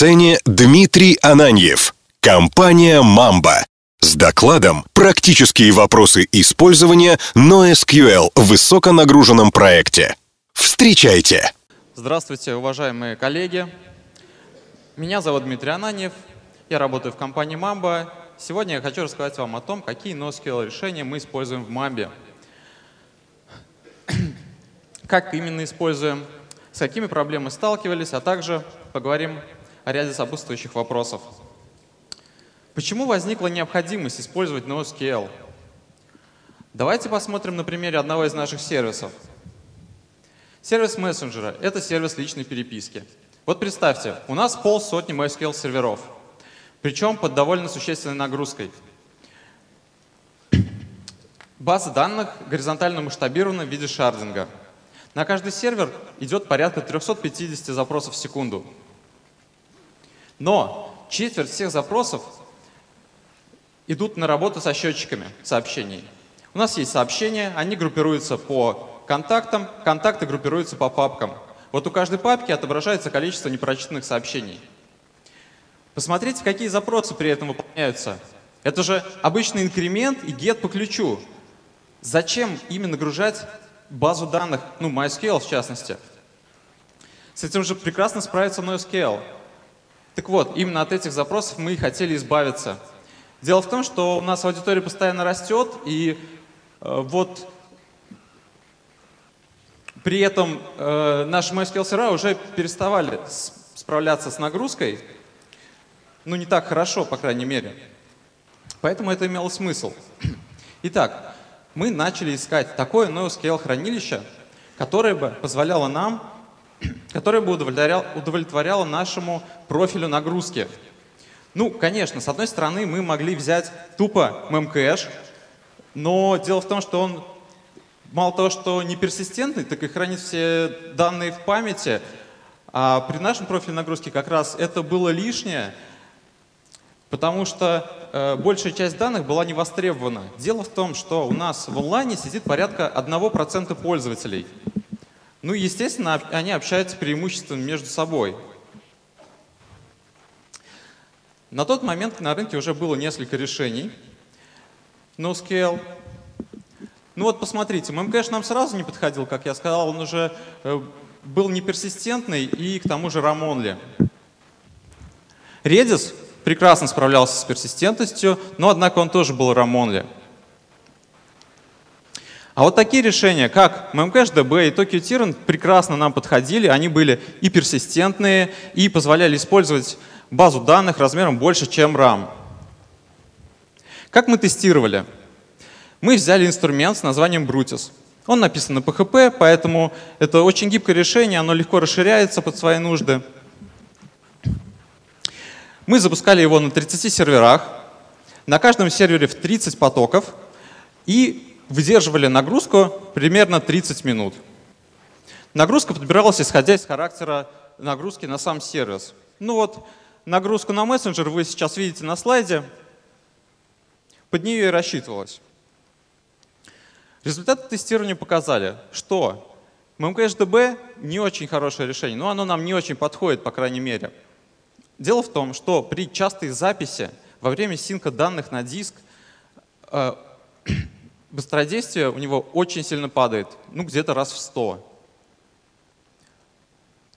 сцене Дмитрий Ананьев, компания «Мамба». С докладом «Практические вопросы использования NoSQL в высоконагруженном проекте». Встречайте! Здравствуйте, уважаемые коллеги. Меня зовут Дмитрий Ананьев. Я работаю в компании Mamba. Сегодня я хочу рассказать вам о том, какие NoSQL решения мы используем в Mamba. Как именно используем, с какими проблемами сталкивались, а также поговорим о ряде сопутствующих вопросов. Почему возникла необходимость использовать NoSQL? Давайте посмотрим на примере одного из наших сервисов. Сервис мессенджера — это сервис личной переписки. Вот представьте, у нас полсотни MySQL серверов, причем под довольно существенной нагрузкой. База данных горизонтально масштабирована в виде шардинга. На каждый сервер идет порядка 350 запросов в секунду. Но четверть всех запросов идут на работу со счетчиками сообщений. У нас есть сообщения, они группируются по контактам, контакты группируются по папкам. Вот у каждой папки отображается количество непрочитанных сообщений. Посмотрите, какие запросы при этом выполняются. Это же обычный инкремент и get по ключу. Зачем именно нагружать базу данных, ну, MySQL в частности? С этим же прекрасно справится NoSQL. Так вот, именно от этих запросов мы и хотели избавиться. Дело в том, что у нас аудитория постоянно растет, и э, вот при этом э, наши MySQL сервера уже переставали справляться с нагрузкой, ну не так хорошо, по крайней мере. Поэтому это имело смысл. Итак, мы начали искать такое NoSQL хранилище, которое бы позволяло нам которая бы удовлетворяла, удовлетворяла нашему профилю нагрузки. Ну, конечно, с одной стороны, мы могли взять тупо memcache, но дело в том, что он мало того, что не персистентный, так и хранит все данные в памяти, а при нашем профиле нагрузки как раз это было лишнее, потому что э, большая часть данных была не востребована. Дело в том, что у нас в онлайне сидит порядка 1% пользователей. Ну, естественно, они общаются преимущественно между собой. На тот момент на рынке уже было несколько решений. NoScale. Ну вот посмотрите, MMCache нам сразу не подходил, как я сказал, он уже э, был неперсистентный и к тому же Рамонли. Redis прекрасно справлялся с персистентностью, но однако он тоже был Рамонли. А вот такие решения, как Memcache DB и Tyrant, прекрасно нам подходили. Они были и персистентные, и позволяли использовать базу данных размером больше, чем RAM. Как мы тестировали? Мы взяли инструмент с названием Brutus. Он написан на PHP, поэтому это очень гибкое решение, оно легко расширяется под свои нужды. Мы запускали его на 30 серверах, на каждом сервере в 30 потоков, и выдерживали нагрузку примерно 30 минут. Нагрузка подбиралась исходя из характера нагрузки на сам сервис. Ну вот, нагрузку на мессенджер вы сейчас видите на слайде. Под нее и рассчитывалась. Результаты тестирования показали, что MMCache-DB не очень хорошее решение, но оно нам не очень подходит, по крайней мере. Дело в том, что при частой записи во время синка данных на диск э, быстродействие у него очень сильно падает, ну где-то раз в 100.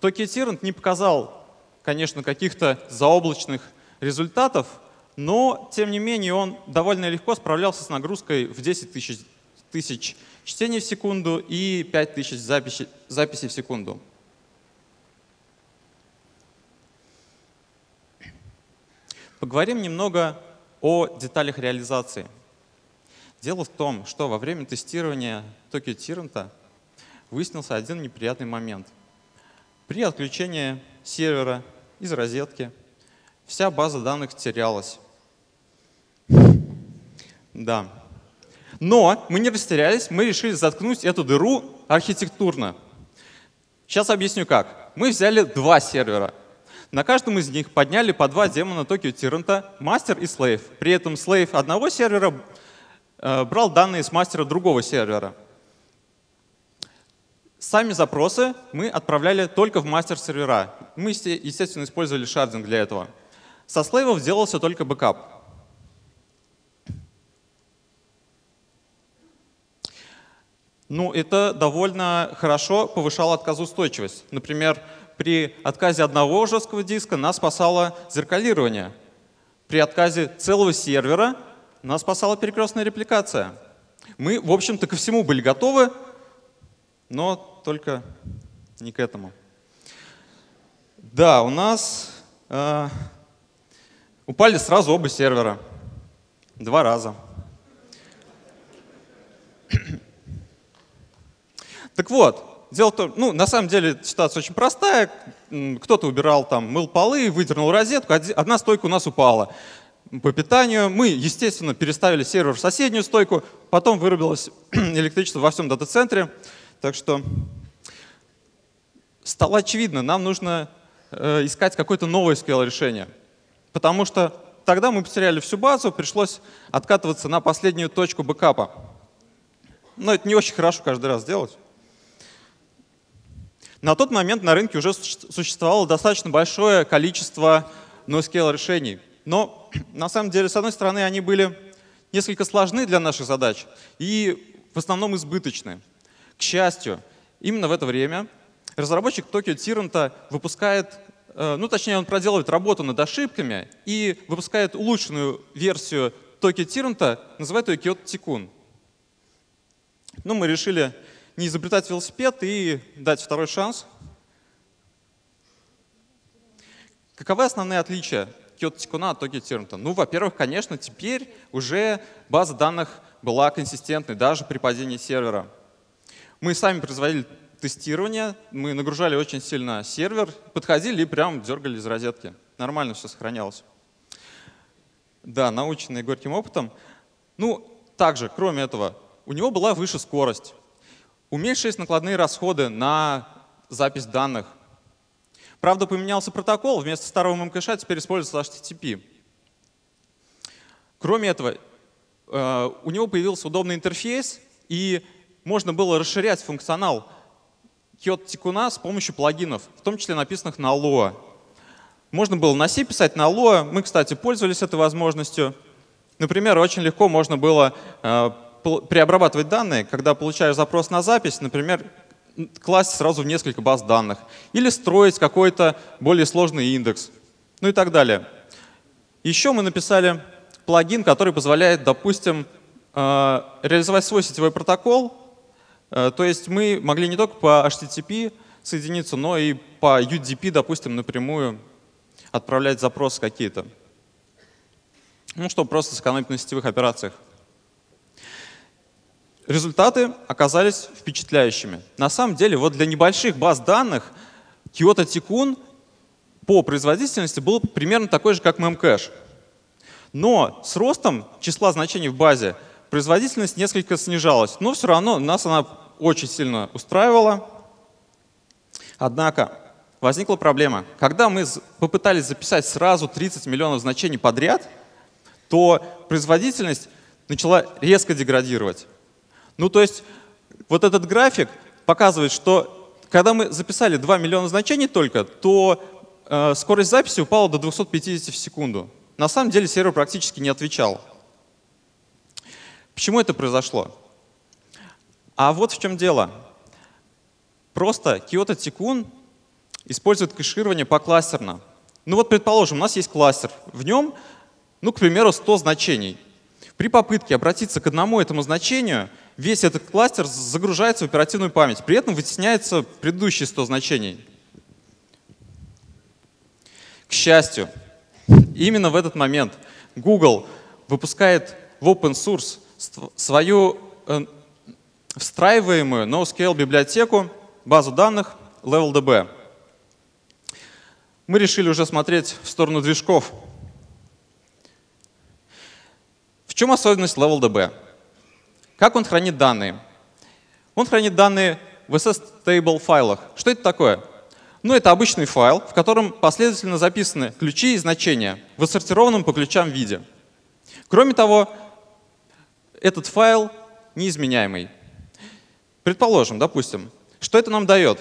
Tokyo Tyrant не показал, конечно, каких-то заоблачных результатов, но, тем не менее, он довольно легко справлялся с нагрузкой в 10 тысяч, тысяч чтений в секунду и 5 тысяч записи, записей в секунду. Поговорим немного о деталях реализации. Дело в том, что во время тестирования Tokyo Tyrant выяснился один неприятный момент. При отключении сервера из розетки вся база данных терялась. Да. Но мы не растерялись, мы решили заткнуть эту дыру архитектурно. Сейчас объясню как. Мы взяли два сервера. На каждом из них подняли по два демона Tokyo Tyrant, мастер и слейв. При этом слейв одного сервера брал данные с мастера другого сервера. Сами запросы мы отправляли только в мастер-сервера. Мы, естественно, использовали шардинг для этого. Со слейвов делался только бэкап. Ну, это довольно хорошо повышало отказоустойчивость. Например, при отказе одного жесткого диска нас спасало зеркалирование. При отказе целого сервера нас спасала перекрестная репликация. Мы, в общем-то, ко всему были готовы, но только не к этому. Да, у нас э, упали сразу оба сервера. Два раза. Так вот, дело в том, ну, на самом деле ситуация очень простая. Кто-то убирал там, мыл полы, выдернул розетку, одна стойка у нас упала по питанию. Мы, естественно, переставили сервер в соседнюю стойку, потом вырубилось электричество во всем дата-центре. Так что стало очевидно, нам нужно э, искать какое-то новое SQL решение. Потому что тогда мы потеряли всю базу, пришлось откатываться на последнюю точку бэкапа. Но это не очень хорошо каждый раз делать. На тот момент на рынке уже существовало достаточно большое количество NoSQL решений. Но на самом деле, с одной стороны, они были несколько сложны для наших задач и в основном избыточны. К счастью, именно в это время разработчик Tokyo Tyrant выпускает, э, ну точнее он проделывает работу над ошибками и выпускает улучшенную версию Tokyo Tyrant, называет ее Kyoto Tikkun. Ну, мы решили не изобретать велосипед и дать второй шанс. Каковы основные отличия Kyoto Tokyo Тирнта? Ну, во-первых, конечно, теперь уже база данных была консистентной, даже при падении сервера. Мы сами производили тестирование, мы нагружали очень сильно сервер, подходили и прям дергали из розетки. Нормально все сохранялось. Да, наученный горьким опытом. Ну, также, кроме этого, у него была выше скорость. Уменьшились накладные расходы на запись данных. Правда, поменялся протокол, вместо старого ММКШ теперь используется HTTP. Кроме этого, э, у него появился удобный интерфейс, и можно было расширять функционал Kyoto Тикуна с помощью плагинов, в том числе написанных на Lua. Можно было на C писать на Lua. Мы, кстати, пользовались этой возможностью. Например, очень легко можно было э, преобрабатывать данные, когда получаешь запрос на запись, например, класть сразу в несколько баз данных, или строить какой-то более сложный индекс, ну и так далее. Еще мы написали плагин, который позволяет, допустим, э, реализовать свой сетевой протокол. Э, то есть мы могли не только по HTTP соединиться, но и по UDP, допустим, напрямую отправлять запросы какие-то. Ну, чтобы просто сэкономить на сетевых операциях. Результаты оказались впечатляющими. На самом деле, вот для небольших баз данных Kyoto Tikkun по производительности был примерно такой же, как Memcache. Но с ростом числа значений в базе производительность несколько снижалась. Но все равно нас она очень сильно устраивала. Однако возникла проблема. Когда мы попытались записать сразу 30 миллионов значений подряд, то производительность начала резко деградировать. Ну, то есть вот этот график показывает, что когда мы записали 2 миллиона значений только, то э, скорость записи упала до 250 в секунду. На самом деле сервер практически не отвечал. Почему это произошло? А вот в чем дело. Просто Kyoto Tikkun использует кэширование покластерно. Ну вот, предположим, у нас есть кластер. В нем, ну, к примеру, 100 значений. При попытке обратиться к одному этому значению, весь этот кластер загружается в оперативную память. При этом вытесняется предыдущие 100 значений. К счастью, именно в этот момент Google выпускает в open source свою э, встраиваемую NoSQL библиотеку, базу данных LevelDB. Мы решили уже смотреть в сторону движков. В чем особенность LevelDB? Как он хранит данные? Он хранит данные в SS-table файлах. Что это такое? Ну, это обычный файл, в котором последовательно записаны ключи и значения в отсортированном по ключам виде. Кроме того, этот файл неизменяемый. Предположим, допустим, Что это нам дает?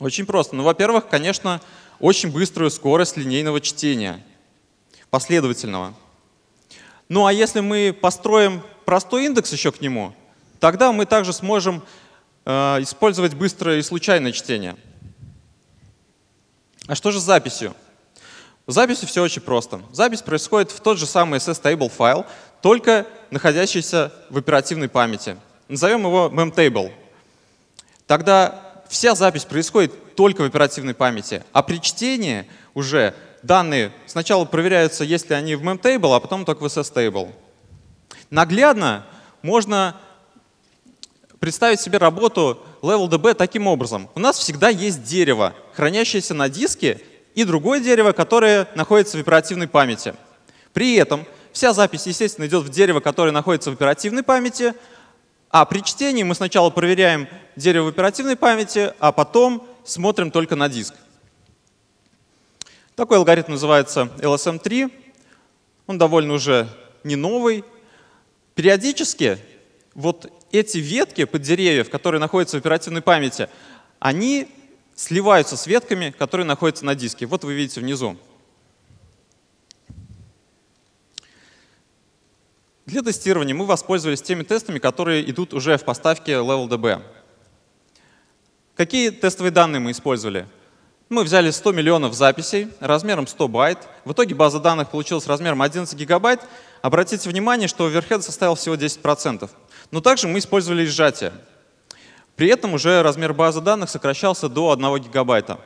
Очень просто. Ну, во-первых, конечно, очень быструю скорость линейного чтения, последовательного. Ну а если мы построим простой индекс еще к нему, тогда мы также сможем э, использовать быстрое и случайное чтение. А что же с записью? С записью все очень просто. Запись происходит в тот же самый SS-table файл, только находящийся в оперативной памяти. Назовем его memtable. Тогда вся запись происходит только в оперативной памяти, а при чтении уже данные сначала проверяются, есть ли они в memtable, а потом только в SS-table. Наглядно можно представить себе работу LevelDB таким образом. У нас всегда есть дерево, хранящееся на диске, и другое дерево, которое находится в оперативной памяти. При этом вся запись, естественно, идет в дерево, которое находится в оперативной памяти, а при чтении мы сначала проверяем дерево в оперативной памяти, а потом смотрим только на диск. Такой алгоритм называется LSM3. Он довольно уже не новый. Периодически вот эти ветки под деревьев, которые находятся в оперативной памяти, они сливаются с ветками, которые находятся на диске. Вот вы видите внизу. Для тестирования мы воспользовались теми тестами, которые идут уже в поставке LevelDB. Какие тестовые данные мы использовали? Мы взяли 100 миллионов записей размером 100 байт. В итоге база данных получилась размером 11 гигабайт. Обратите внимание, что оверхед составил всего 10%. Но также мы использовали сжатие. При этом уже размер базы данных сокращался до 1 гигабайта.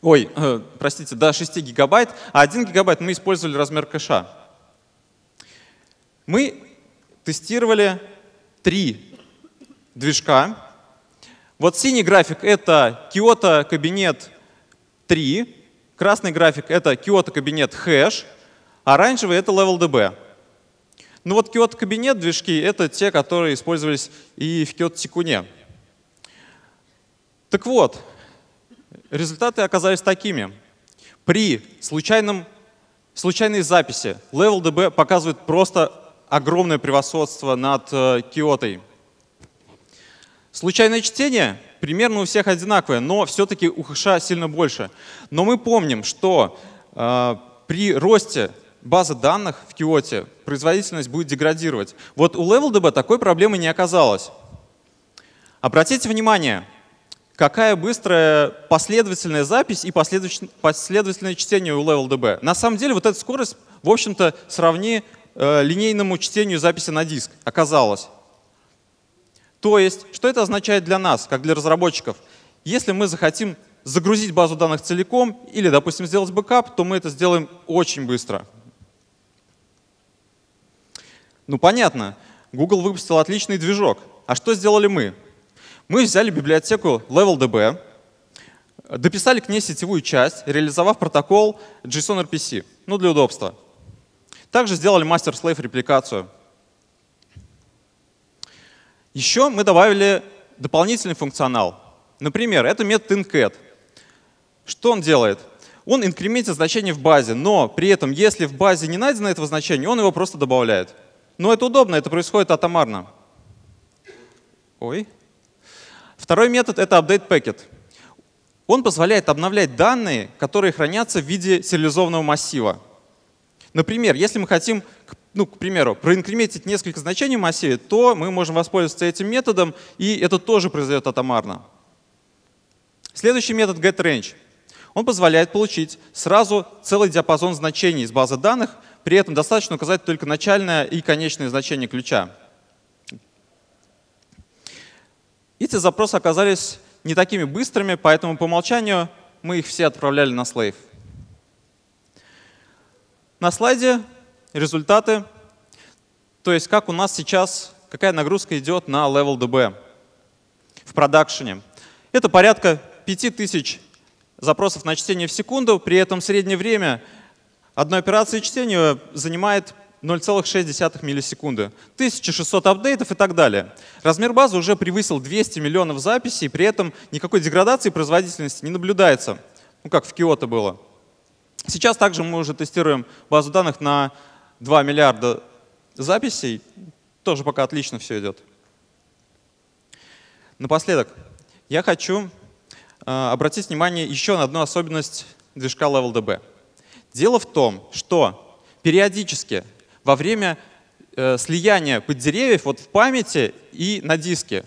Ой, э, простите, до 6 гигабайт, а 1 гигабайт мы использовали размер кэша. Мы тестировали три движка. Вот синий график — это Kyoto кабинет 3, красный график — это Kyoto кабинет хэш, оранжевый — это LevelDB. Ну вот Kyoto кабинет движки — это те, которые использовались и в Kyoto Тикуне. Так вот, результаты оказались такими. При случайном, случайной записи LevelDB показывает просто огромное превосходство над Kyoto. Случайное чтение примерно у всех одинаковое, но все-таки у хэша сильно больше. Но мы помним, что э, при росте база данных в Киоте, производительность будет деградировать. Вот у LevelDB такой проблемы не оказалось. Обратите внимание, какая быстрая последовательная запись и последовательное чтение у LevelDB. На самом деле вот эта скорость, в общем-то, сравни э, линейному чтению записи на диск оказалось. То есть, что это означает для нас, как для разработчиков? Если мы захотим загрузить базу данных целиком или, допустим, сделать бэкап, то мы это сделаем очень быстро. Ну понятно, Google выпустил отличный движок. А что сделали мы? Мы взяли библиотеку LevelDB, дописали к ней сетевую часть, реализовав протокол JSON-RPC, ну для удобства. Также сделали master-slave репликацию. Еще мы добавили дополнительный функционал. Например, это метод incat. Что он делает? Он инкрементит значение в базе, но при этом, если в базе не найдено этого значения, он его просто добавляет. Но это удобно, это происходит атомарно. Ой. Второй метод — это update packet. Он позволяет обновлять данные, которые хранятся в виде сериализованного массива. Например, если мы хотим, ну, к примеру, проинкрементить несколько значений в массиве, то мы можем воспользоваться этим методом, и это тоже произойдет атомарно. Следующий метод getRange. Он позволяет получить сразу целый диапазон значений из базы данных, при этом достаточно указать только начальное и конечное значение ключа. Эти запросы оказались не такими быстрыми, поэтому по умолчанию мы их все отправляли на слейв. На слайде результаты, то есть как у нас сейчас, какая нагрузка идет на level DB в продакшене. Это порядка 5000 запросов на чтение в секунду, при этом среднее время Одной операции чтения занимает 0,6 миллисекунды, 1600 апдейтов и так далее. Размер базы уже превысил 200 миллионов записей, при этом никакой деградации производительности не наблюдается, ну как в Kyoto было. Сейчас также мы уже тестируем базу данных на 2 миллиарда записей, тоже пока отлично все идет. Напоследок, я хочу э, обратить внимание еще на одну особенность движка LevelDB. Дело в том, что периодически во время э, слияния поддеревьев вот в памяти и на диске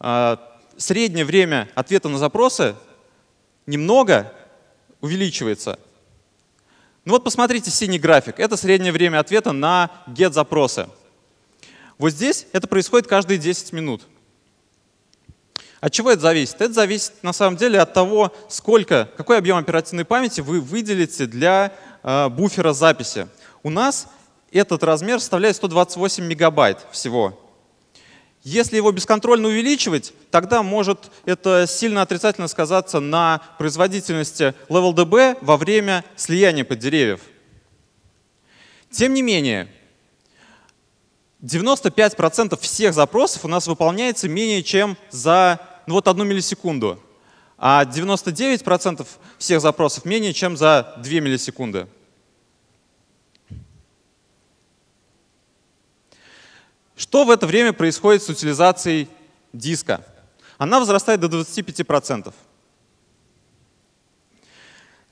э, среднее время ответа на запросы немного увеличивается. Ну вот посмотрите синий график. Это среднее время ответа на get-запросы. Вот здесь это происходит каждые 10 минут. От чего это зависит? Это зависит на самом деле от того, сколько, какой объем оперативной памяти вы выделите для э, буфера записи. У нас этот размер составляет 128 мегабайт всего. Если его бесконтрольно увеличивать, тогда может это сильно отрицательно сказаться на производительности LevelDB во время слияния под деревьев. Тем не менее, 95% всех запросов у нас выполняется менее чем за ну, вот одну миллисекунду, а 99% всех запросов менее чем за 2 миллисекунды. Что в это время происходит с утилизацией диска? Она возрастает до 25%.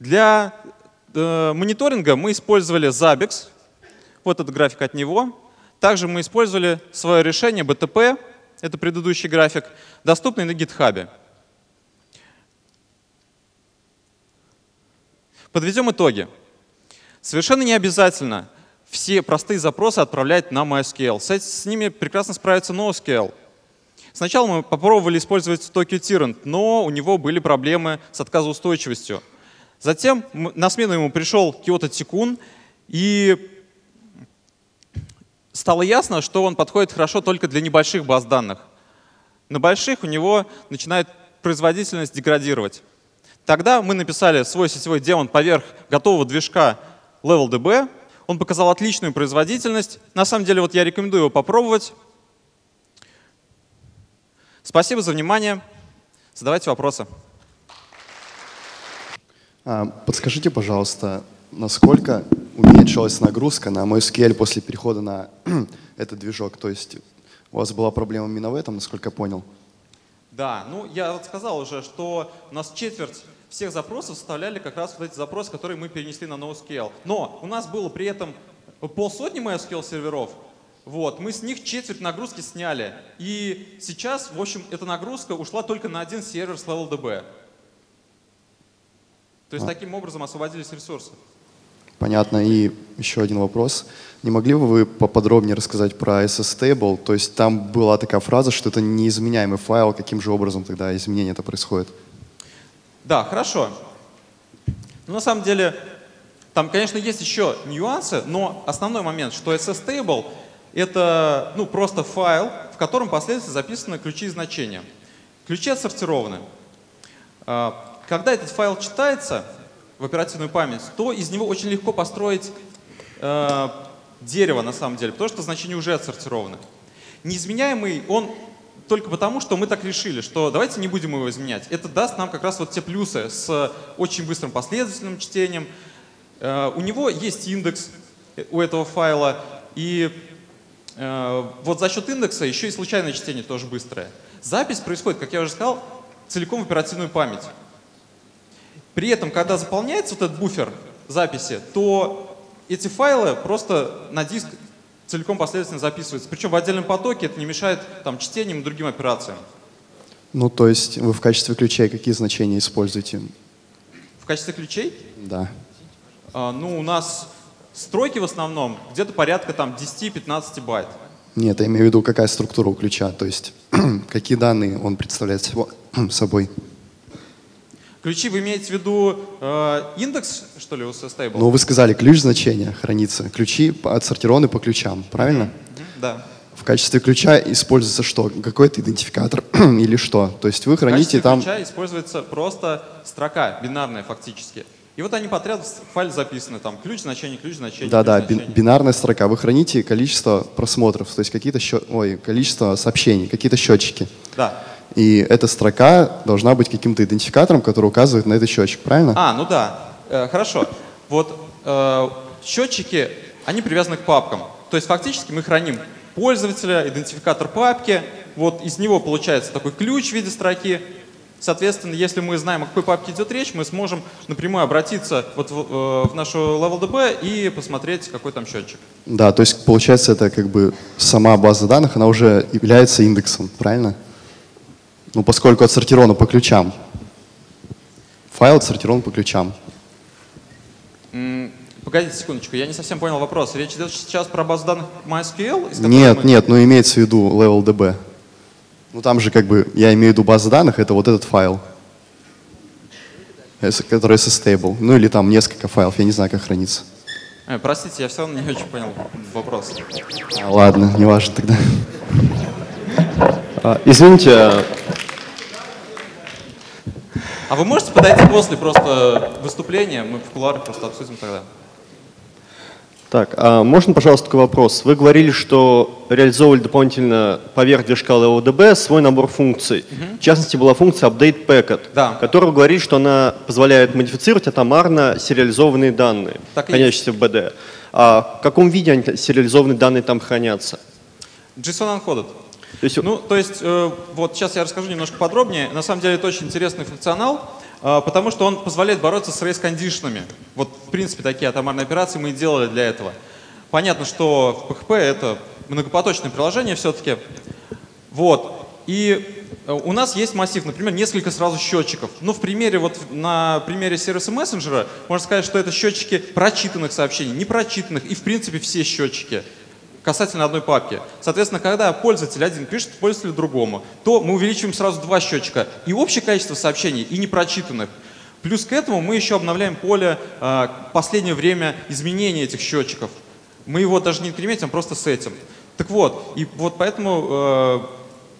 Для э, мониторинга мы использовали Zabbix, вот этот график от него. Также мы использовали свое решение BTP, это предыдущий график, доступный на GitHub. Подведем итоги. Совершенно не обязательно все простые запросы отправлять на MySQL. С, с ними прекрасно справится NoSQL. Сначала мы попробовали использовать Tokyo Tyrant, но у него были проблемы с отказоустойчивостью. Затем на смену ему пришел Kyoto Tikkun, и стало ясно, что он подходит хорошо только для небольших баз данных. На больших у него начинает производительность деградировать. Тогда мы написали свой сетевой демон поверх готового движка LevelDB, он показал отличную производительность. На самом деле, вот я рекомендую его попробовать. Спасибо за внимание. Задавайте вопросы. А, подскажите, пожалуйста, насколько уменьшилась нагрузка на MySQL после перехода на этот движок? То есть у вас была проблема именно в этом, насколько я понял? Да, ну я вот сказал уже, что у нас четверть всех запросов составляли как раз вот эти запросы, которые мы перенесли на NoSQL. Но у нас было при этом полсотни MySQL серверов, вот, мы с них четверть нагрузки сняли. И сейчас, в общем, эта нагрузка ушла только на один сервер с LevelDB. То есть а. таким образом освободились ресурсы. Понятно. И еще один вопрос. Не могли бы вы поподробнее рассказать про SSTable? То есть там была такая фраза, что это неизменяемый файл. Каким же образом тогда изменение это происходит? Да, хорошо. Ну, на самом деле, там, конечно, есть еще нюансы, но основной момент, что SSTable — это ну, просто файл, в котором последовательно записаны ключи и значения. Ключи отсортированы. А, когда этот файл читается в оперативную память, то из него очень легко построить э, дерево на самом деле, потому что значения уже отсортированы. Неизменяемый, он только потому, что мы так решили, что давайте не будем его изменять. Это даст нам как раз вот те плюсы с очень быстрым последовательным чтением. Э, у него есть индекс э, у этого файла, и э, вот за счет индекса еще и случайное чтение тоже быстрое. Запись происходит, как я уже сказал, целиком в оперативную память. При этом, когда заполняется вот этот буфер записи, то эти файлы просто на диск целиком последовательно записывается. Причем в отдельном потоке это не мешает там, чтением и другим операциям. Ну, то есть вы в качестве ключей какие значения используете? В качестве ключей? Да. А, ну, у нас строки в основном где-то порядка там 10-15 байт. Нет, я имею в виду, какая структура у ключа, то есть какие данные он представляет собой. Ключи вы имеете в виду э, индекс, что ли, у stable? Ну, вы сказали, ключ значения хранится. Ключи отсортированы по ключам, правильно? Да. В качестве ключа используется что? Какой-то идентификатор или что? То есть вы храните там... В ключа используется просто строка, бинарная фактически. И вот они подряд в файле записаны, там, ключ, значение, ключ, значение. Да-да, да, бинарная строка. Вы храните количество просмотров, то есть какие-то счет... Ой, количество сообщений, какие-то счетчики. Да. И эта строка должна быть каким-то идентификатором, который указывает на этот счетчик, правильно? А, ну да. Э, хорошо. Вот э, счетчики, они привязаны к папкам. То есть фактически мы храним пользователя, идентификатор папки вот из него получается такой ключ в виде строки. Соответственно, если мы знаем, о какой папке идет речь, мы сможем напрямую обратиться вот в, э, в нашу LevelDB и посмотреть, какой там счетчик. Да, то есть получается это как бы сама база данных, она уже является индексом, правильно? Ну, поскольку отсортировано по ключам. Файл отсортирован по ключам. Погодите секундочку, я не совсем понял вопрос. Речь идет сейчас про базу данных MySQL? Нет, мы... нет, но имеется в виду LevelDB. Ну там же как бы, я имею в виду база данных, это вот этот файл, который SSTable. Ну или там несколько файлов, я не знаю, как хранится. Э, простите, я все равно не очень понял вопрос. А, ладно, не важно тогда. А, извините, а вы можете подойти после просто выступления? Мы в кулуарах просто обсудим тогда. Так, а можно, пожалуйста, такой вопрос? Вы говорили, что реализовывали дополнительно поверх движка LLDB свой набор функций. Угу. В частности, была функция update packet, да. которая говорит, что она позволяет модифицировать атомарно сериализованные данные, так хранящиеся в BD. А в каком виде они, сериализованные данные там хранятся? JSON encoded. То есть, ну, то есть, э, вот сейчас я расскажу немножко подробнее. На самом деле это очень интересный функционал, э, потому что он позволяет бороться с рейс-кондишнами. Вот, в принципе, такие атомарные операции мы и делали для этого. Понятно, что в PHP это многопоточное приложение все-таки. Вот. И э, у нас есть массив, например, несколько сразу счетчиков. Ну, в примере, вот на примере сервиса мессенджера можно сказать, что это счетчики прочитанных сообщений, непрочитанных и, в принципе, все счетчики касательно одной папки. Соответственно, когда пользователь один пишет пользователю другому, то мы увеличиваем сразу два счетчика. И общее количество сообщений, и непрочитанных. Плюс к этому мы еще обновляем поле э, последнее время изменения этих счетчиков. Мы его даже не инкрементим, а просто с этим. Так вот, и вот поэтому э,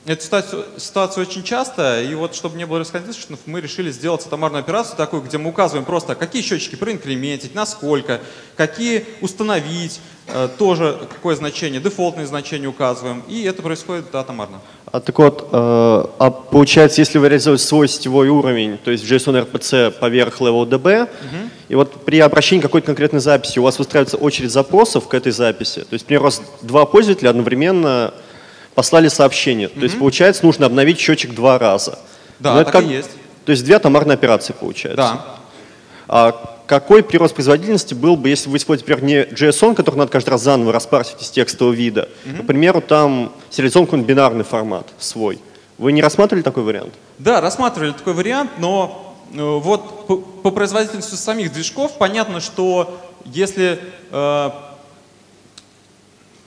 эта ситуация, ситуация очень часто, и вот чтобы не было раскондишенов, мы решили сделать атомарную операцию такую, где мы указываем просто, какие счетчики проинкрементить, насколько, какие установить, э, тоже какое значение, дефолтные значения указываем, и это происходит атомарно. А так вот, э, а получается, если вы реализуете свой сетевой уровень, то есть JSON RPC поверх LevelDB, угу. и вот при обращении какой-то конкретной записи у вас выстраивается очередь запросов к этой записи, то есть, например, у вас два пользователя одновременно послали сообщение. Mm-hmm. То есть, получается, нужно обновить счетчик два раза. Да, Но так как, и есть. То есть две атомарные операции получается. Да. А какой прирост производительности был бы, если вы используете, например, не JSON, который надо каждый раз заново распарсить из текстового вида, к примеру, там сериализован какой-нибудь бинарный формат свой. Вы не рассматривали такой вариант? Да, рассматривали такой вариант, но э, вот по, по производительности самих движков понятно, что если э,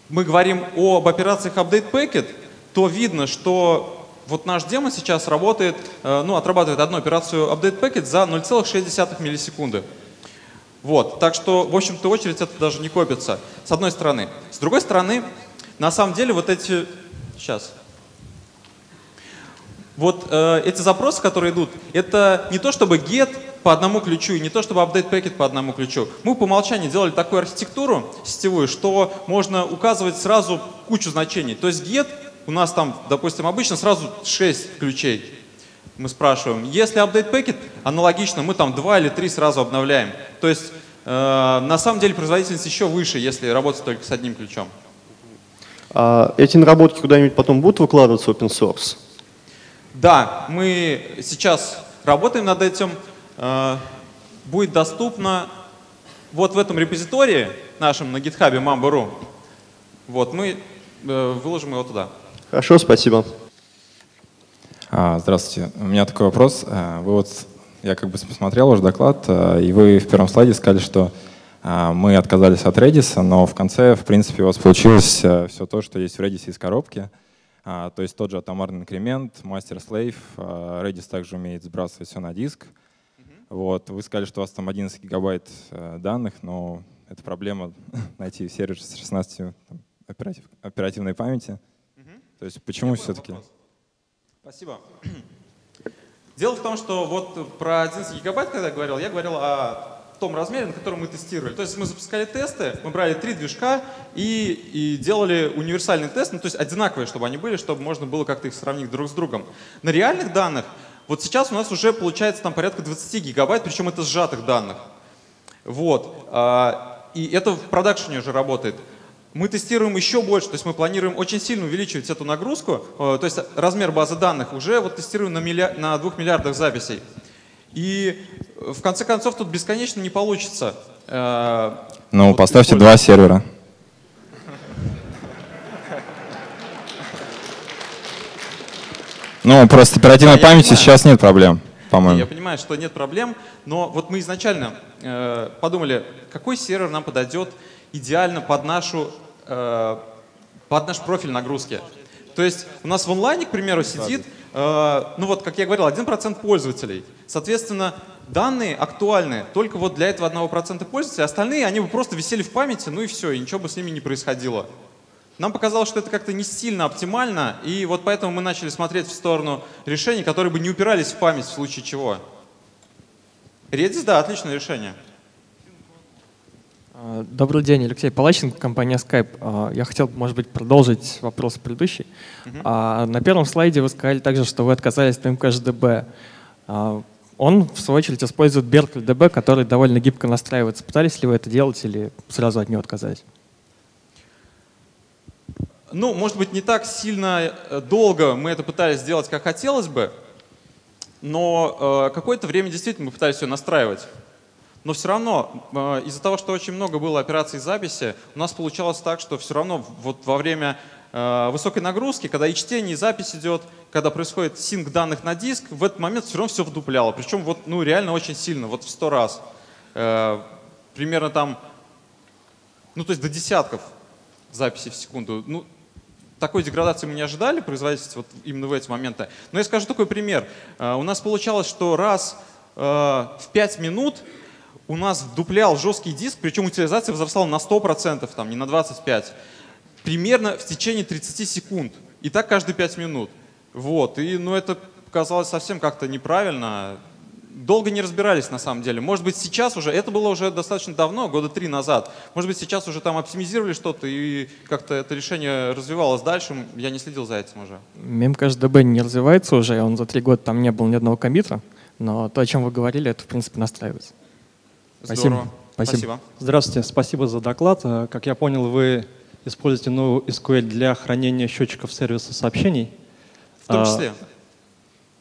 мы говорим об операциях update packet, то видно, что вот наш демо сейчас работает, э, ну, отрабатывает одну операцию update packet за 0,6 миллисекунды. Вот, так что, в общем-то, очередь это даже не копится, с одной стороны. С другой стороны, на самом деле вот эти... Сейчас. Вот э, эти запросы, которые идут, это не то чтобы get по одному ключу и не то чтобы update packet по одному ключу. Мы по умолчанию делали такую архитектуру сетевую, что можно указывать сразу кучу значений. То есть get у нас там, допустим, обычно сразу 6 ключей. Мы спрашиваем. Если update packet, аналогично, мы там 2 или 3 сразу обновляем. То есть э, на самом деле производительность еще выше, если работать только с одним ключом. А эти наработки куда-нибудь потом будут выкладываться open source? Да, мы сейчас работаем над этим. Э, будет доступно вот в этом репозитории нашем на GitHub Mamba.ru. Вот, мы э, выложим его туда. Хорошо, спасибо. А, здравствуйте. У меня такой вопрос. А, вы вот, я как бы посмотрел ваш доклад, и вы в первом слайде сказали, что мы отказались от Redis, но в конце, в принципе, у вас получилось все то, что есть в Redis из коробки. А, то есть тот же атомарный инкремент, мастер-слейв. Redis также умеет сбрасывать все на диск. Вот, вы сказали, что у вас там 11 гигабайт э, данных, но это проблема найти сервер с 16 там, оператив, оперативной памяти. То есть почему все-таки? Спасибо. Дело в том, что вот про 11 гигабайт, когда я говорил, я говорил о том размере, на котором мы тестировали. То есть мы запускали тесты, мы брали три движка и, и делали универсальный тест, ну, то есть одинаковые, чтобы они были, чтобы можно было как-то их сравнить друг с другом. На реальных данных, вот сейчас у нас уже получается там порядка 20 гигабайт, причем это сжатых данных. Вот. А, и это в продакшене уже работает. Мы тестируем еще больше, то есть мы планируем очень сильно увеличивать эту нагрузку, э, то есть размер базы данных уже вот тестируем на, миллиар, на 2 миллиардах записей. И в конце концов тут бесконечно не получится. Э, ну, вот поставьте два сервера. Ну, просто оперативной да, памяти сейчас нет проблем, по-моему. Я понимаю, что нет проблем, но вот мы изначально э, подумали, какой сервер нам подойдет идеально под, нашу, э, под наш профиль нагрузки. То есть у нас в онлайне, к примеру, сидит, э, ну вот, как я говорил, 1% пользователей. Соответственно, данные актуальны только вот для этого 1% пользователей, остальные, они бы просто висели в памяти, ну и все, и ничего бы с ними не происходило. Нам показалось, что это как-то не сильно оптимально, и вот поэтому мы начали смотреть в сторону решений, которые бы не упирались в память в случае чего. Redis, да, отличное решение. А, добрый день, Алексей Палаченко, компания Skype. А, я хотел, может быть, продолжить вопрос предыдущий. Uh-huh. На первом слайде вы сказали также, что вы отказались от MKGDB. Он, в свою очередь, использует Berkeley DB, который довольно гибко настраивается. Пытались ли вы это делать или сразу от него отказались? Ну, может быть, не так сильно э, долго мы это пытались сделать, как хотелось бы, но э, какое-то время действительно мы пытались все настраивать. Но все равно, э, из-за того, что очень много было операций записи, у нас получалось так, что все равно вот во время э, высокой нагрузки, когда и чтение, и запись идет, когда происходит синк данных на диск, в этот момент все равно все вдупляло. Причем вот, ну, реально очень сильно, вот в сто раз. Э, примерно там, ну то есть до десятков записей в секунду. Ну, такой деградации мы не ожидали, производительство вот именно в эти моменты. Но я скажу такой пример. Э, у нас получалось, что раз э, в 5 минут у нас вдуплял жесткий диск, причем утилизация возрастала на 100%, там, не на 25%, примерно в течение 30 секунд. И так каждые 5 минут. Вот. И ну, это казалось совсем как-то неправильно долго не разбирались на самом деле. Может быть сейчас уже, это было уже достаточно давно, года три назад, может быть сейчас уже там оптимизировали что-то и как-то это решение развивалось дальше, я не следил за этим уже. МемКэшDB не развивается уже, он за три года там не было ни одного коммита, но то, о чем вы говорили, это в принципе настраивается. Здорово. Спасибо. Спасибо. Здравствуйте, спасибо за доклад. Как я понял, вы используете новый SQL для хранения счетчиков сервиса сообщений. В том числе.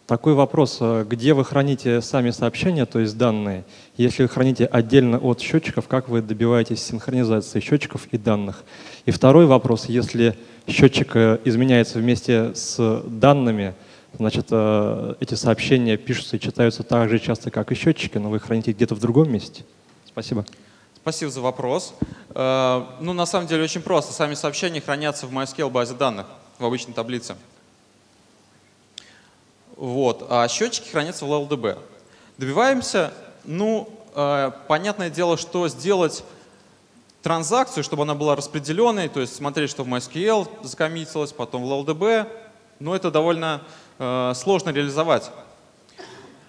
Такой вопрос, э, где вы храните сами сообщения, то есть данные? Если вы храните отдельно от счетчиков, как вы добиваетесь синхронизации счетчиков и данных? И второй вопрос, если счетчик э, изменяется вместе с данными, значит, э, эти сообщения пишутся и читаются так же часто, как и счетчики, но вы храните где-то в другом месте? Спасибо. Спасибо за вопрос. Ну, на самом деле очень просто. Сами сообщения хранятся в MySQL базе данных, в обычной таблице. Вот. А счетчики хранятся в LLDB. Добиваемся, ну, э, понятное дело, что сделать транзакцию, чтобы она была распределенной, то есть смотреть, что в MySQL закоммитилось, потом в LLDB, но это довольно э, сложно реализовать.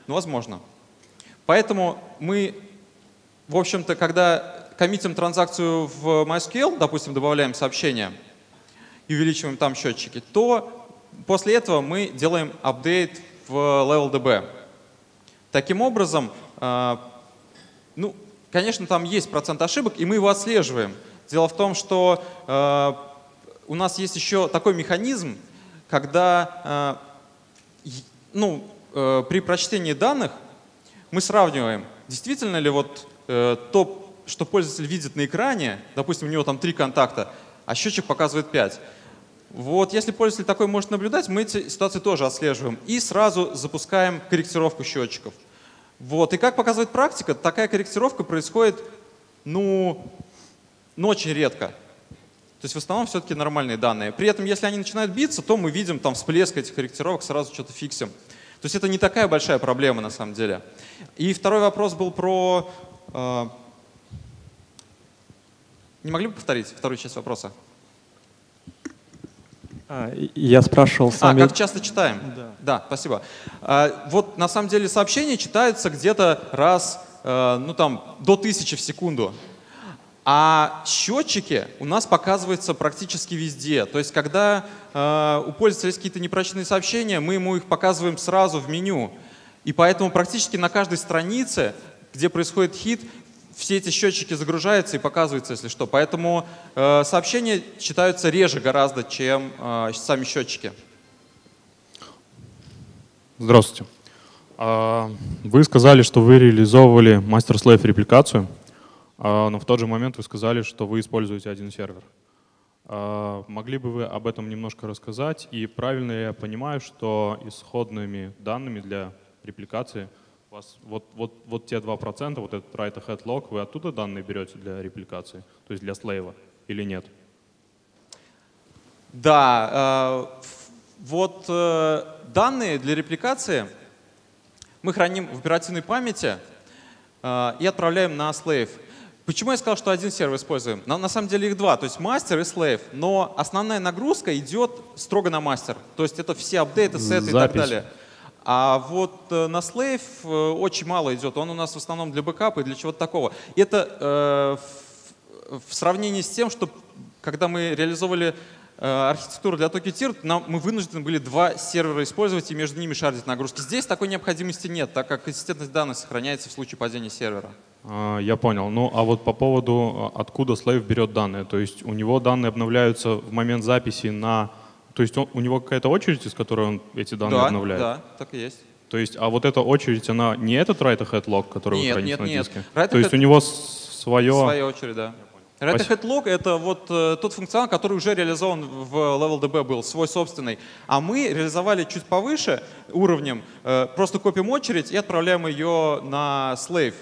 Но возможно. Поэтому мы, в общем-то, когда коммитим транзакцию в MySQL, допустим, добавляем сообщение и увеличиваем там счетчики, то После этого мы делаем апдейт в LevelDB. Таким образом, э, ну, конечно, там есть процент ошибок, и мы его отслеживаем. Дело в том, что э, у нас есть еще такой механизм, когда э, ну, при прочтении данных мы сравниваем, действительно ли вот то, что пользователь видит на экране, допустим, у него там три контакта, а счетчик показывает 5. Вот, если пользователь такой может наблюдать, мы эти ситуации тоже отслеживаем и сразу запускаем корректировку счетчиков. Вот, и как показывает практика, такая корректировка происходит, ну, ну очень редко. То есть в основном все-таки нормальные данные. При этом, если они начинают биться, то мы видим там всплеск этих корректировок, сразу что-то фиксим. То есть это не такая большая проблема на самом деле. И второй вопрос был про... Э, не могли бы повторить вторую часть вопроса? А, я спрашивал сами... А, как часто читаем? Да, да спасибо. А, вот на самом деле сообщения читаются где-то раз, э, ну там, до тысячи в секунду. А счетчики у нас показываются практически везде. То есть, когда э, у пользователя есть какие-то непрочные сообщения, мы ему их показываем сразу в меню. И поэтому практически на каждой странице, где происходит хит, все эти счетчики загружаются и показываются, если что. Поэтому э, сообщения читаются реже гораздо, чем э, сами счетчики. Здравствуйте. А, вы сказали, что вы реализовывали мастер-слейв репликацию, а, но в тот же момент вы сказали, что вы используете один сервер. А, могли бы вы об этом немножко рассказать? И правильно я понимаю, что исходными данными для репликации у вас вот, вот, вот те 2%, вот этот write ahead log, вы оттуда данные берете для репликации, то есть для слейва или нет? Да, э, вот э, данные для репликации мы храним в оперативной памяти э, и отправляем на слейв. Почему я сказал, что один сервер используем? На, на самом деле их два, то есть мастер и слейв. Но основная нагрузка идет строго на мастер. То есть это все апдейты, сеты Запись. и так далее. А вот э, на слейв э, очень мало идет. Он у нас в основном для бэкапа и для чего-то такого. Это э, в, в сравнении с тем, что когда мы реализовывали Э, архитектуру для Tokyo Tier, нам, мы вынуждены были два сервера использовать и между ними шардить нагрузки. Здесь такой необходимости нет, так как консистентность данных сохраняется в случае падения сервера. А, я понял. Ну, а вот по поводу, а, откуда Slave берет данные, то есть у него данные обновляются в момент записи на... То есть он, у него какая-то очередь, из которой он эти данные да, обновляет? Да, так и есть. То есть, а вот эта очередь, она не этот write-ahead log, который нет, вы храните нет, на нет. диске? Write То есть у него свое... Своя очередь, да. Red Hat Log — это вот э, тот функционал, который уже реализован в LevelDB был, свой собственный. А мы реализовали чуть повыше уровнем, э, просто копим очередь и отправляем ее на slave.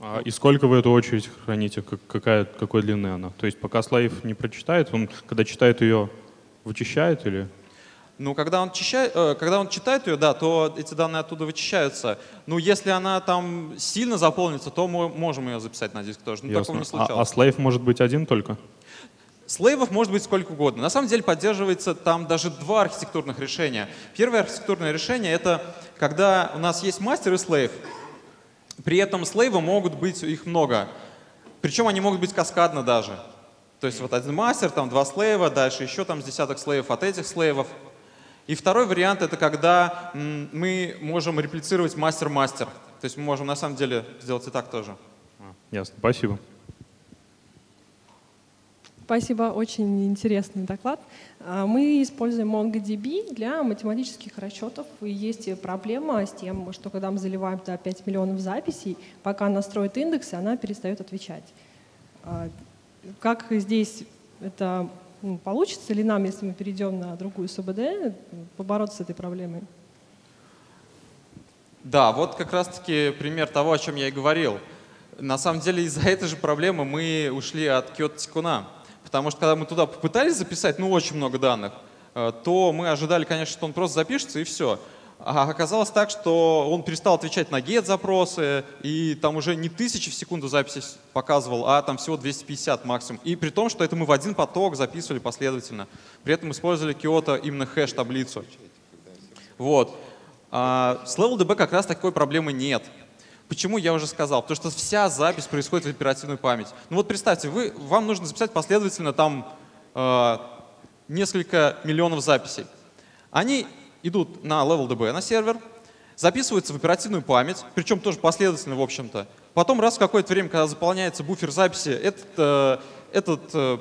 А, и сколько вы эту очередь храните? Какая, какой длины она? То есть пока слайв не прочитает, он, когда читает ее, вычищает или... Ну, когда он, чищает, э, когда он читает ее, да, то эти данные оттуда вычищаются. Ну, если она там сильно заполнится, то мы можем ее записать на диск тоже. Ну, Ясно. такого не случалось. А, а слейв может быть один только? Слейвов может быть сколько угодно. На самом деле поддерживается там даже два архитектурных решения. Первое архитектурное решение — это когда у нас есть мастер и слейв. При этом слейвы могут быть, их много. Причем они могут быть каскадно даже. То есть вот один мастер, там два слейва, дальше еще там с десяток слейвов от этих слейвов. И второй вариант — это когда мы можем реплицировать мастер-мастер. То есть мы можем на самом деле сделать и так тоже. А, ясно, спасибо. Спасибо, очень интересный доклад. А, мы используем MongoDB для математических расчетов. И есть проблема с тем, что когда мы заливаем туда 5 миллионов записей, пока она строит индексы, она перестает отвечать. Как здесь это ну, получится ли нам, если мы перейдем на другую СУБД, побороться с этой проблемой? Да, вот как раз-таки пример того, о чем я и говорил. На самом деле из-за этой же проблемы мы ушли от Киото Тикуна. Потому что когда мы туда попытались записать, ну, очень много данных, э, то мы ожидали, конечно, что он просто запишется и все. А оказалось так, что он перестал отвечать на get-запросы, и там уже не тысячи в секунду записи показывал, а там всего 250 максимум. И при том, что это мы в один поток записывали последовательно. При этом использовали Kyoto именно хэш-таблицу. Вот. А с LevelDB как раз такой проблемы нет. Почему я уже сказал? Потому что вся запись происходит в оперативную память. Ну вот представьте, вы, вам нужно записать последовательно там э, несколько миллионов записей. Они идут на LevelDB, на сервер, записываются в оперативную память, причем тоже последовательно, в общем-то. Потом раз в какое-то время, когда заполняется буфер записи, этот, э, этот э,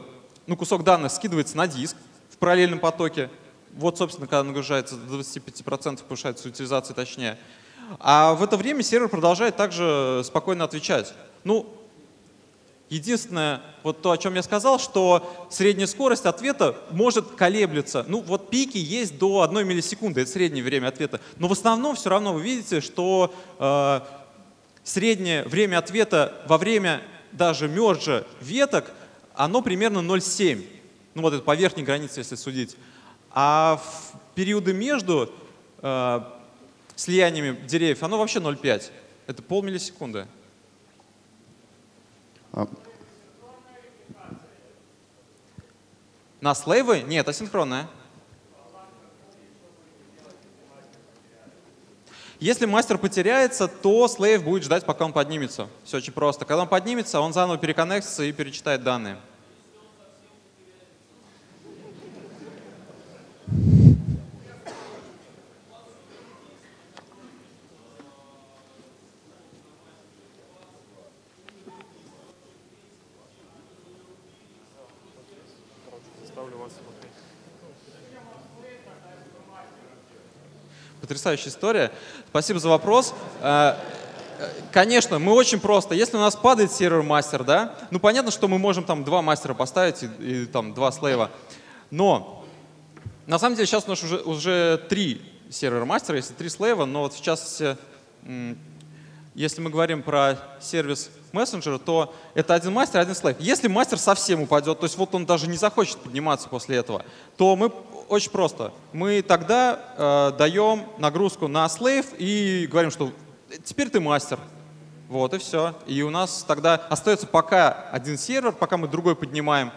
ну, кусок данных скидывается на диск в параллельном потоке. Вот, собственно, когда нагружается до 25%, повышается утилизация точнее. А в это время сервер продолжает также спокойно отвечать. Ну, Единственное, вот то, о чем я сказал, что средняя скорость ответа может колеблиться. Ну, вот пики есть до 1 миллисекунды, это среднее время ответа. Но в основном все равно вы видите, что э, среднее время ответа во время даже мерджа веток, оно примерно 0,7. Ну, вот это по верхней границе, если судить. А в периоды между э, слияниями деревьев, оно вообще 0,5. Это полмиллисекунды. А. На слейвы? Нет, асинхронная. Если мастер потеряется, то слейв будет ждать, пока он поднимется. Все очень просто. Когда он поднимется, он заново переконнектится и перечитает данные. Потрясающая история. Спасибо за вопрос. Э, э, конечно, мы очень просто. Если у нас падает сервер мастер, да, ну понятно, что мы можем там два мастера поставить и, и там два слейва. Но на самом деле сейчас у нас уже, уже три сервера мастера, если три слейва, но вот в частности, если мы говорим про сервис мессенджера, то это один мастер, один слейв. Если мастер совсем упадет, то есть вот он даже не захочет подниматься после этого, то мы очень просто. Мы тогда э, даем нагрузку на слейв и говорим, что теперь ты мастер. Вот и все. И у нас тогда остается пока один сервер, пока мы другой поднимаем.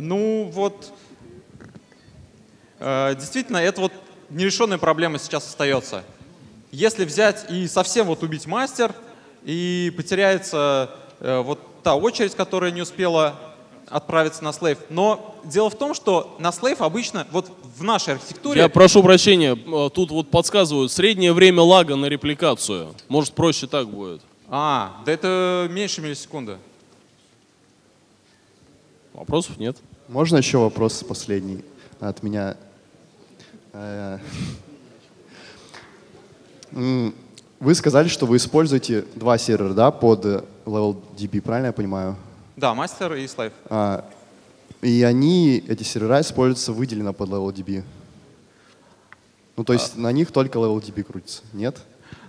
Ну вот, действительно, это вот нерешенная проблема сейчас остается. Если взять и совсем вот убить мастер, и потеряется э, вот та очередь, которая не успела отправиться на слейв. Но дело в том, что на слейв обычно, вот в нашей архитектуре... Я прошу прощения, э, тут вот подсказывают, среднее время лага на репликацию. Может, проще так будет? А, да это меньше миллисекунды. Вопросов нет. Можно еще вопрос последний от меня? Э, вы сказали, что вы используете два сервера, да, под LevelDB, правильно я понимаю? Да, мастер и слайв. А, и они, эти сервера, используются выделенно под LevelDB. Ну, то есть а... на них только LevelDB крутится, нет?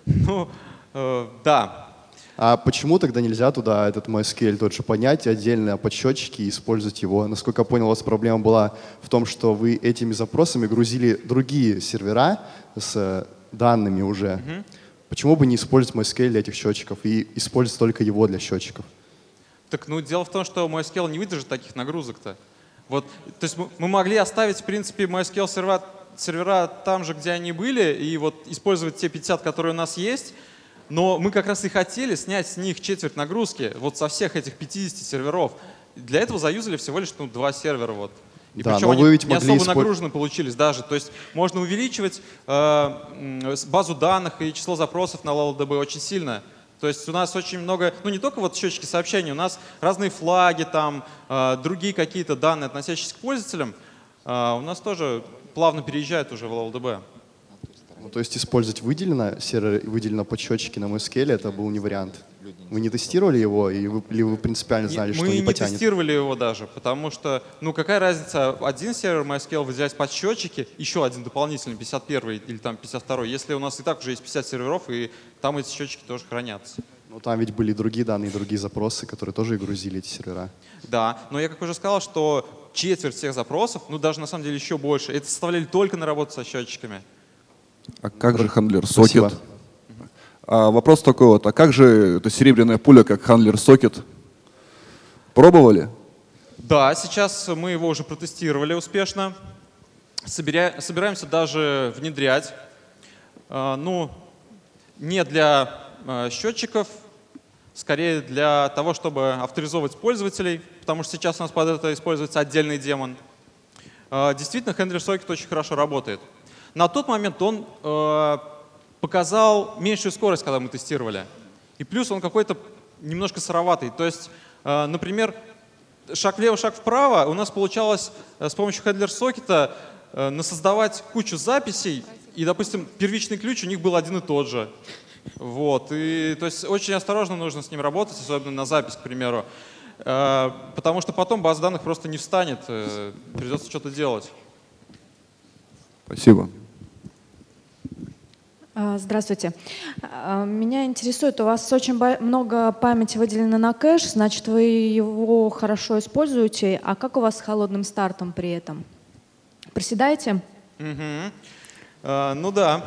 Ну, э, да, а почему тогда нельзя туда этот MySQL тот же поднять отдельно под счетчики и использовать его? Насколько я понял, у вас проблема была в том, что вы этими запросами грузили другие сервера с данными уже. Угу. Почему бы не использовать MySQL для этих счетчиков и использовать только его для счетчиков? Так, ну, дело в том, что MySQL не выдержит таких нагрузок-то. Вот, то есть мы могли оставить, в принципе, MySQL сервера, сервера там же, где они были, и вот использовать те 50, которые у нас есть, но мы как раз и хотели снять с них четверть нагрузки, вот со всех этих 50 серверов. Для этого заюзали всего лишь ну, два сервера. Вот. И да, причем они не особо использ... нагружены получились даже. То есть можно увеличивать э, базу данных и число запросов на LLDB очень сильно. То есть у нас очень много, ну не только вот счетчики сообщений, у нас разные флаги, там, э, другие какие-то данные, относящиеся к пользователям, э, у нас тоже плавно переезжают уже в LLDB. Ну, то есть использовать выделено, сервер выделено под счетчики на MySQL, это был не вариант. Вы не тестировали его, и вы, или вы принципиально знали, что не потянет? Мы не тестировали его даже, потому что, ну какая разница, один сервер MySQL выделять под счетчики, еще один дополнительный, 51 или там 52 если у нас и так уже есть 50 серверов, и там эти счетчики тоже хранятся. Ну там ведь были другие данные, другие запросы, которые тоже и грузили эти сервера. Да, но я как уже сказал, что четверть всех запросов, ну даже на самом деле еще больше, это составляли только на работу со счетчиками. А как же хандлер сокет? А вопрос такой вот, а как же эта серебряная пуля, как хандлер сокет? Пробовали? Да, сейчас мы его уже протестировали успешно. Собиря... Собираемся даже внедрять. А, ну, не для а, счетчиков, скорее для того, чтобы авторизовывать пользователей, потому что сейчас у нас под это используется отдельный демон. А, действительно, Handler Socket очень хорошо работает. На тот момент он э, показал меньшую скорость, когда мы тестировали. И плюс он какой-то немножко сыроватый. То есть, э, например, шаг влево, шаг вправо у нас получалось э, с помощью хендлер-сокета э, насоздавать кучу записей, и, допустим, первичный ключ у них был один и тот же. Вот. И, то есть очень осторожно нужно с ним работать, особенно на запись, к примеру. Э, потому что потом база данных просто не встанет, э, придется что-то делать. Спасибо. А, здравствуйте. А, меня интересует, у вас очень много памяти выделено на кэш, значит, вы его хорошо используете. А как у вас с холодным стартом при этом? Приседаете? Угу. А, ну да.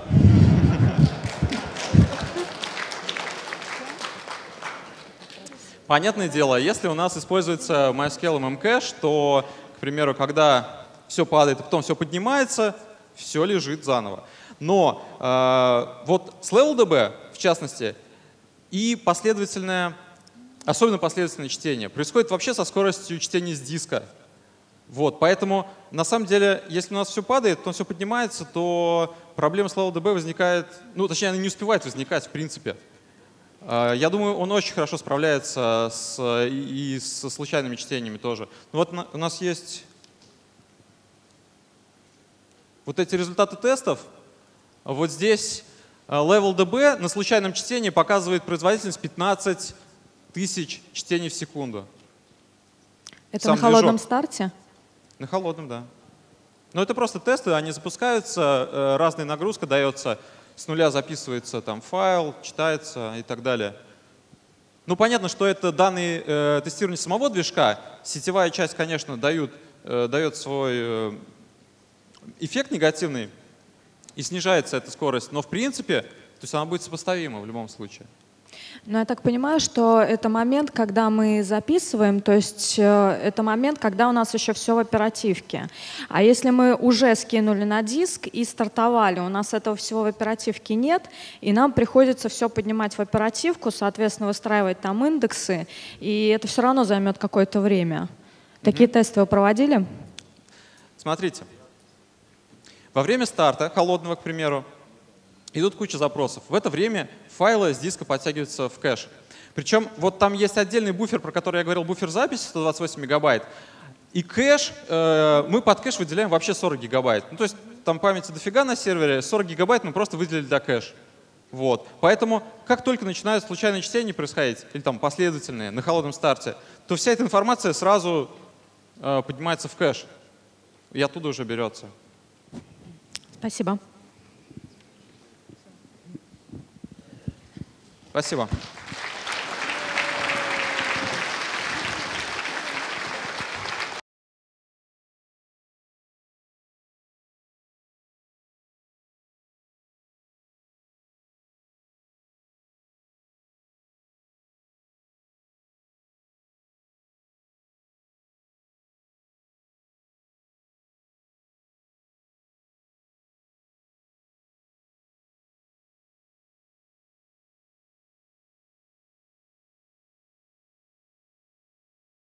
Понятное дело, если у нас используется MySQL Memcache, то, к примеру, когда все падает, а потом все поднимается, все лежит заново. Но э, вот с LevelDB, в частности, и последовательное, особенно последовательное чтение, происходит вообще со скоростью чтения с диска. Вот, поэтому на самом деле, если у нас все падает, то все поднимается, то проблема с LevelDB возникает, ну точнее она не успевает возникать в принципе. А, я думаю, он очень хорошо справляется с, и со случайными чтениями тоже. Ну вот у нас есть вот эти результаты тестов. Вот здесь а, LevelDB на случайном чтении показывает производительность 15 тысяч чтений в секунду. Это Сам на холодном движок. старте? На холодном, да. Но это просто тесты, они запускаются, э, разная нагрузка дается, с нуля записывается там файл, читается и так далее. Ну, понятно, что это данные э, тестирования самого движка. Сетевая часть, конечно, дают, э, дает свой э, эффект негативный, и снижается эта скорость. Но в принципе, то есть она будет сопоставима в любом случае. Ну, я так понимаю, что это момент, когда мы записываем, то есть э, это момент, когда у нас еще все в оперативке. А если мы уже скинули на диск и стартовали, у нас этого всего в оперативке нет, и нам приходится все поднимать в оперативку, соответственно, выстраивать там индексы, и это все равно займет какое-то время. Такие mm-hmm. тесты вы проводили? Смотрите, во время старта, холодного, к примеру, идут куча запросов. В это время файлы с диска подтягиваются в кэш. Причем вот там есть отдельный буфер, про который я говорил, буфер записи 128 мегабайт. И кэш, э, мы под кэш выделяем вообще 40 гигабайт. Ну, то есть там памяти дофига на сервере, 40 гигабайт мы просто выделили для кэш. Вот. Поэтому как только начинают случайные чтения происходить, или там последовательные, на холодном старте, то вся эта информация сразу э, поднимается в кэш. И оттуда уже берется. Спасибо. Спасибо.